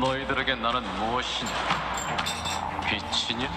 너희들에게 나는 무엇이냐? 빛이냐?